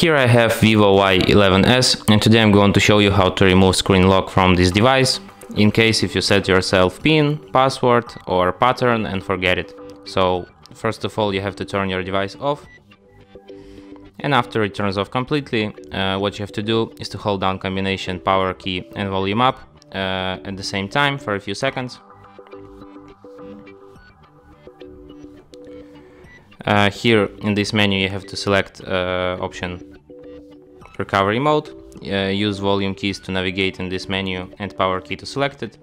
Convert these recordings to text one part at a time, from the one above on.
Here I have Vivo Y11s and today I'm going to show you how to remove screen lock from this device in case if you set yourself pin, password or pattern and forget it. So first of all you have to turn your device off and after it turns off completely uh, what you have to do is to hold down combination power key and volume up uh, at the same time for a few seconds. Uh, here in this menu you have to select uh, option recovery mode, uh, use volume keys to navigate in this menu and power key to select it.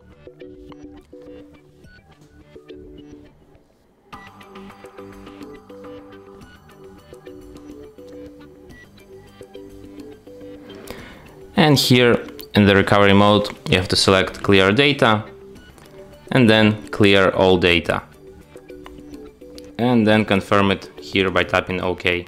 And here in the recovery mode, you have to select clear data and then clear all data. And then confirm it here by tapping OK.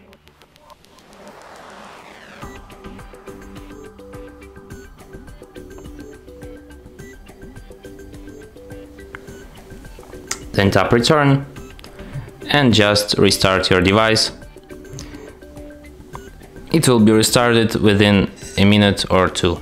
Then tap return and just restart your device. It will be restarted within a minute or two.